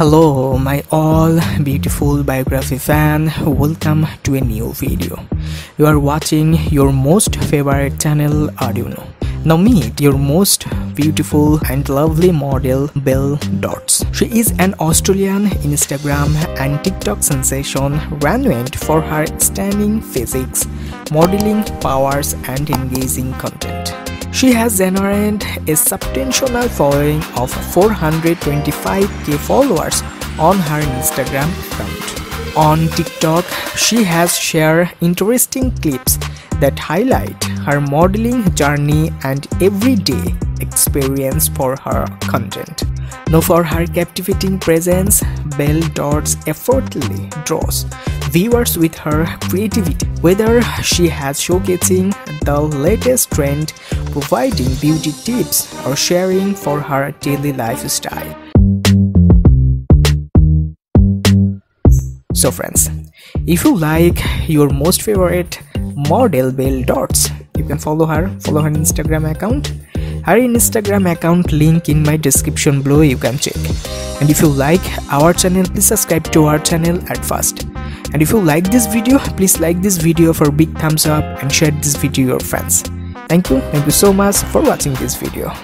Hello, my all beautiful biography fan. Welcome to a new video. You are watching your most favorite channel, Are You Know. Now meet your most beautiful and lovely model, Bel Dots. She is an Australian Instagram and TikTok sensation renowned for her stunning physics, modeling powers, and engaging content. She has generated a substantial following of 425k followers on her Instagram account. On TikTok, she has shared interesting clips that highlight her modeling journey and everyday experience for her content. Now for her captivating presence, Bel Dots effortlessly draws viewers with her creativity, whether she has showcasing the latest trend, providing beauty tips, or sharing for her daily lifestyle. So friends, if you like your most favorite model Bel Dots, you can follow her, follow her Instagram account. Her Instagram account link in my description below you can check. And if you like our channel, please subscribe to our channel at first and if you like this video please like this video for big thumbs up and share this video to your friends thank you. Thank you so much for watching this video